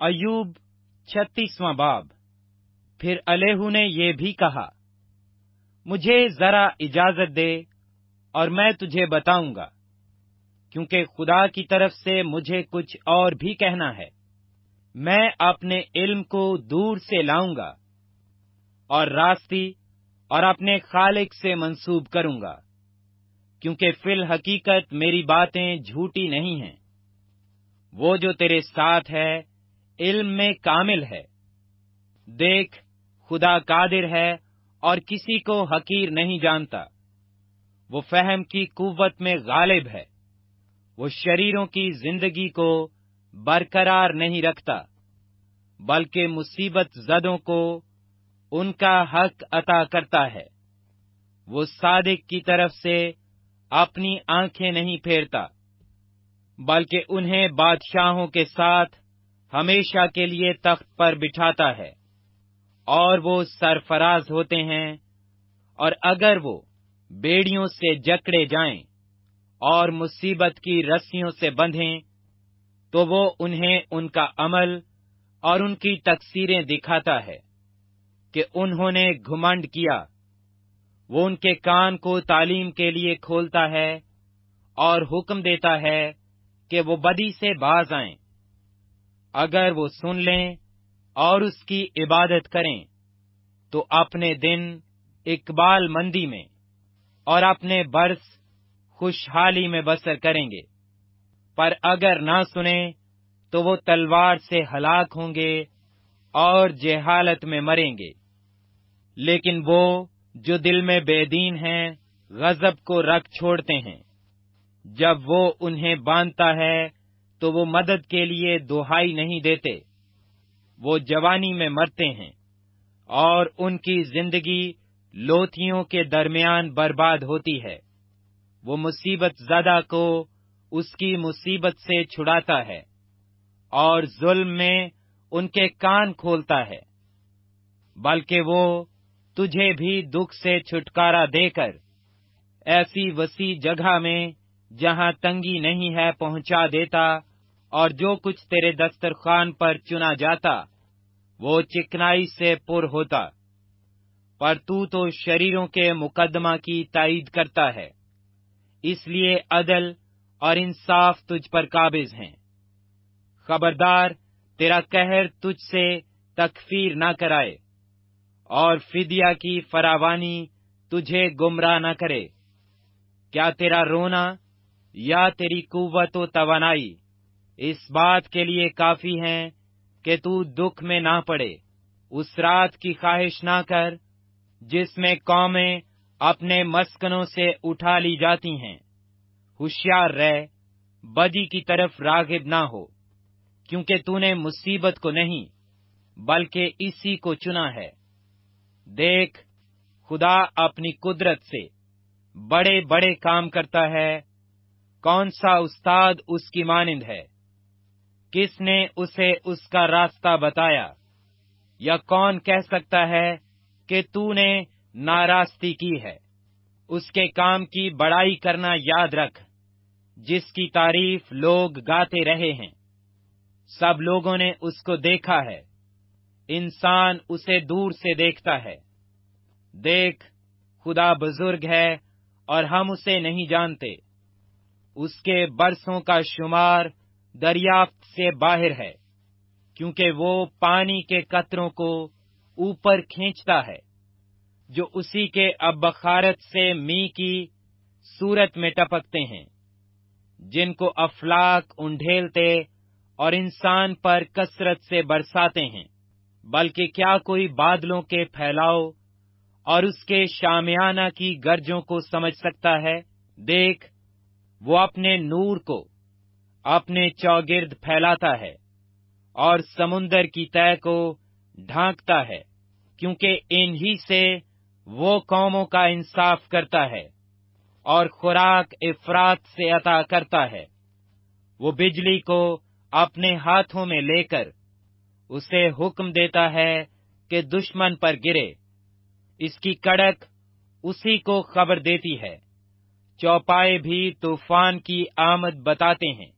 ایوب چھتیسواں باب۔ پھر الہو نے یہ بھی کہا، مجھے ذرا اجازت دے اور میں تجھے بتاؤں گا، کیونکہ خدا کی طرف سے مجھے کچھ اور بھی کہنا ہے۔ میں اپنے علم کو دور سے لاؤں گا اور راستی اور اپنے خالق سے منسوب کروں گا، کیونکہ فی الحقیقت میری باتیں جھوٹی نہیں ہیں۔ وہ جو تیرے ساتھ ہے علم میں کامل ہے۔ دیکھ، خدا قادر ہے اور کسی کو حقیر نہیں جانتا۔ وہ فہم کی قوت میں غالب ہے۔ وہ شریروں کی زندگی کو برقرار نہیں رکھتا، بلکہ مصیبت زدوں کو ان کا حق عطا کرتا ہے۔ وہ صادق کی طرف سے اپنی آنکھیں نہیں پھیرتا، بلکہ انہیں بادشاہوں کے ساتھ ہمیشہ کے لیے تخت پر بٹھاتا ہے اور وہ سرفراز ہوتے ہیں اور اگر وہ بیڑیوں سے جکڑے جائیں اور مصیبت کی رسیوں سے بندھیں تو وہ انہیں ان کا عمل اور ان کی تقسیریں دکھاتا ہے کہ انہوں نے گھمنڈ کیا۔ وہ ان کے کان کو تعلیم کے لیے کھولتا ہے اور حکم دیتا ہے کہ وہ بدی سے باز آئیں۔ اگر وہ سن لیں اور اس کی عبادت کریں، تو اپنے دن اقبال مندی میں اور اپنے برس خوشحالی میں بسر کریں گے۔ پر اگر نہ سنیں، تو وہ تلوار سے ہلاک ہوں گے اور جہالت میں مریں گے۔ لیکن وہ جو دل میں بے دین ہیں، غضب کو رکھ چھوڑتے ہیں۔ جب وہ انہیں باندھتا ہے تو وہ مدد کے لیے دہائی نہیں دیتے۔ وہ جوانی میں مرتے ہیں اور ان کی زندگی لوتھیوں کے درمیان برباد ہوتی ہے۔ وہ مصیبت زدہ کو اس کی مصیبت سے چھڑاتا ہے اور ظلم میں ان کے کان کھولتا ہے۔ بلکہ وہ تجھے بھی دکھ سے چھٹکارا دے کر ایسی وسیع جگہ میں جہاں تنگی نہیں ہے پہنچا دیتا اور جو کچھ تیرے دسترخوان پر چنا جاتا، وہ چکنائی سے پر ہوتا۔ پر تو تو شریروں کے مقدمہ کی تائید کرتا ہے۔ اس لیے عدل اور انصاف تجھ پر قابض ہیں۔ خبردار، تیرا کہر تجھ سے تکفیر نہ کرائے۔ اور فدیہ کی فراوانی تجھے گمراہ نہ کرے۔ کیا تیرا رونا یا تیری قوت و توانائی؟ اس بات کے لیے کافی ہے کہ تو دکھ میں نہ پڑے، اس رات کی خواہش نہ کر جس میں قومیں اپنے مسکنوں سے اٹھا لی جاتی ہیں۔ ہوشیار رہ، بدی کی طرف راغب نہ ہو، کیونکہ تو نے مصیبت کو نہیں، بلکہ اسی کو چنا ہے۔ دیکھ، خدا اپنی قدرت سے بڑے بڑے کام کرتا ہے۔ کون سا استاد اس کی مانند ہے؟ کس نے اسے اس کا راستہ بتایا؟ یا کون کہہ سکتا ہے کہ تو نے ناراستی کی ہے؟ اس کے کام کی بڑائی کرنا یاد رکھ، جس کی تعریف لوگ گاتے رہے ہیں۔ سب لوگوں نے اس کو دیکھا ہے۔ انسان اسے دور سے دیکھتا ہے۔ دیکھ، خدا بزرگ ہے اور ہم اسے نہیں جانتے۔ اس کے برسوں کا شمار دریافت سے باہر ہے، کیونکہ وہ پانی کے قطروں کو اوپر کھینچتا ہے، جو اسی کے اب بخارت سے می کی صورت میں ٹپکتے ہیں۔ جن کو افلاق انڈھیلتے اور انسان پر کثرت سے برساتے ہیں، بلکہ کیا کوئی بادلوں کے پھیلاؤ اور اس کے شامیانہ کی گرجوں کو سمجھ سکتا ہے؟ دیکھ، وہ اپنے نور کو اپنے چوگرد پھیلاتا ہے اور سمندر کی طے کو ڈھانکتا ہے، کیونکہ انہی سے وہ قوموں کا انصاف کرتا ہے اور خوراک افراد سے عطا کرتا ہے۔ وہ بجلی کو اپنے ہاتھوں میں لے کر اسے حکم دیتا ہے کہ دشمن پر گرے۔ اس کی کڑک اسی کو خبر دیتی ہے۔ چوپائے بھی طوفان کی آمد بتاتے ہیں۔